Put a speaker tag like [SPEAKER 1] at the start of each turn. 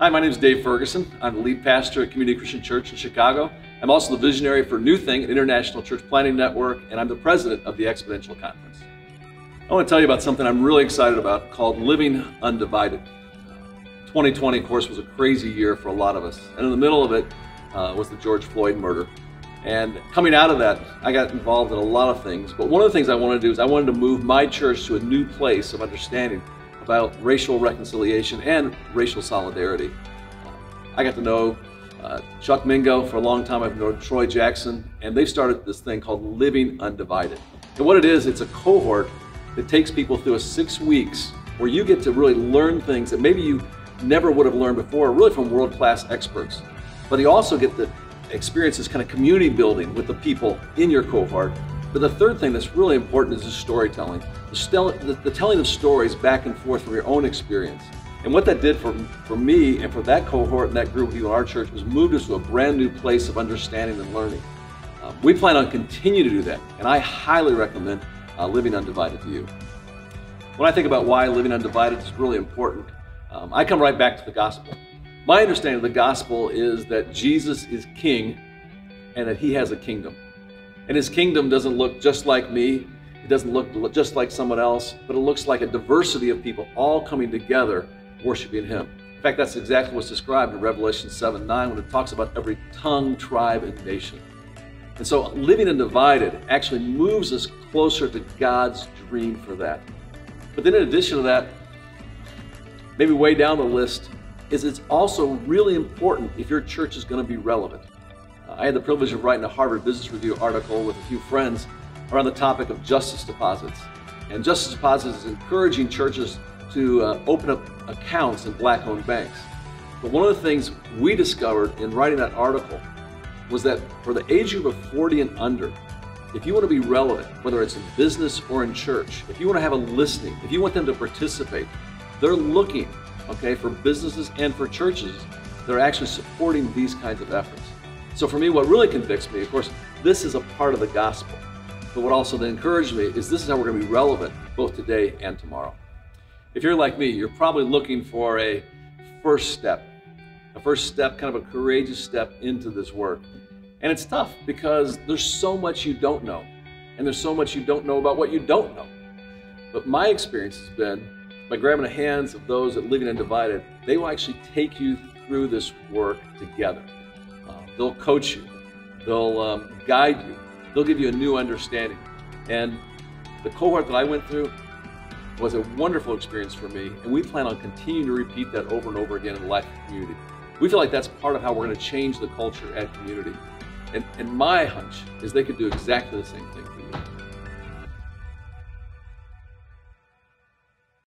[SPEAKER 1] Hi, my name is Dave Ferguson. I'm the lead pastor at Community Christian Church in Chicago. I'm also the visionary for New Thing, an international church planting network, and I'm the president of the Exponential Conference. I want to tell you about something I'm really excited about called Living Undivided. 2020, of course, was a crazy year for a lot of us, and in the middle of it uh, was the George Floyd murder. And coming out of that, I got involved in a lot of things, but one of the things I wanted to do is I wanted to move my church to a new place of understanding about racial reconciliation and racial solidarity. I got to know uh, Chuck Mingo for a long time. I've known Troy Jackson, and they've started this thing called Living Undivided. And what it is, it's a cohort that takes people through a six weeks where you get to really learn things that maybe you never would have learned before, really from world-class experts. But you also get to experience this kind of community building with the people in your cohort but the third thing that's really important is the storytelling. The, the, the, telling of stories back and forth from your own experience. And what that did for, for me and for that cohort and that group of people in our church was moved us to a brand new place of understanding and learning. Uh, we plan on continuing to do that, and I highly recommend uh, Living Undivided to you. When I think about why Living Undivided is really important, um, I come right back to the gospel. My understanding of the gospel is that Jesus is king and that he has a kingdom. And his kingdom doesn't look just like me, it doesn't look just like someone else, but it looks like a diversity of people all coming together worshiping him. In fact, that's exactly what's described in Revelation 7 9 when it talks about every tongue, tribe, and nation. And so Living Undivided actually moves us closer to God's dream for that. But then, in addition to that, maybe way down the list, is it's also really important if your church is going to be relevant. I had the privilege of writing a Harvard Business Review article with a few friends around the topic of justice deposits. And justice deposits is encouraging churches to uh, open up accounts in black owned banks. But one of the things we discovered in writing that article was that for the age group of 40 and under, if you want to be relevant, whether it's in business or in church, if you want to have a listening, if you want them to participate, they're looking, okay, for businesses and for churches that are actually supporting these kinds of efforts. So for me, what really convicts me, of course, this is a part of the gospel. But what also then encouraged me is this is how we're going to be relevant both today and tomorrow. If you're like me, you're probably looking for a first step, a first step, kind of a courageous step into this work. And it's tough because there's so much you don't know, and there's so much you don't know about what you don't know. But my experience has been by grabbing the hands of those that are Living Undivided, they will actually take you through this work together. They'll coach you. They'll um, guide you. They'll give you a new understanding. And the cohort that I went through was a wonderful experience for me, and we plan on continuing to repeat that over and over again in the life of community. We feel like that's part of how we're going to change the culture at community. And, and my hunch is they could do exactly the same thing for you.